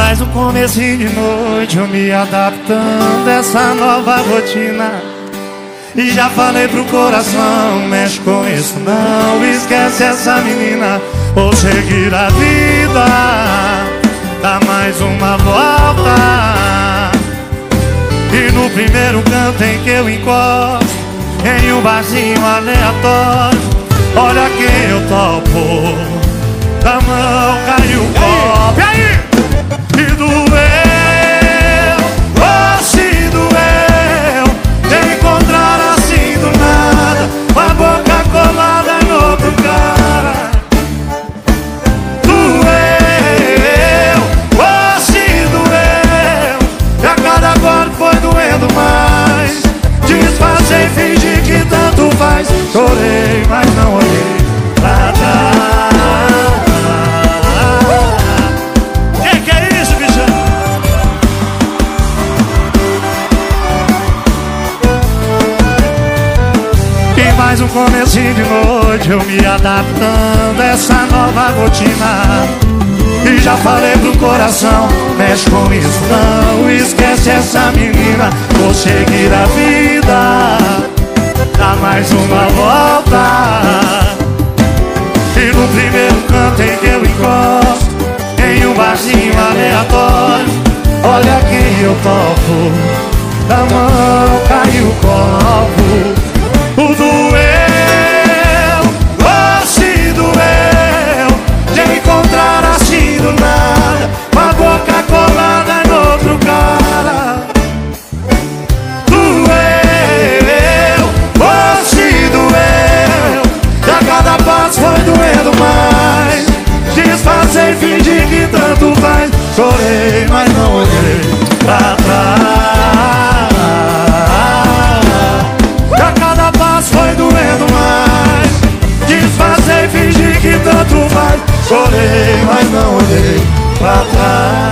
mais um comecinho de noite Eu me adaptando a essa nova rotina. E já falei pro coração Mexe com isso não Esquece essa menina. Vou seguir a vida Dá mais uma volta. E no primeiro canto em que eu encosto Em um barzinho aleatório Olha quem eu topo Disfarcei, fingi que tanto faz. Chorei, mas não olhei pra trás. Que que é isso, bichão? E mais um comecinho de noite Eu me adaptando a essa nova rotina. E já falei pro coração Mexe com isso não Esquece essa menina. Vou seguir a vida primeiro canto em que eu encosto Em um barzinho aleatório Olha quem eu topo Da mão caiu o copo Chorei, mas não olhei pra trás. E a cada passo foi doendo mais. Desfazei, fingi que tanto faz. Chorei, mas não olhei pra trás.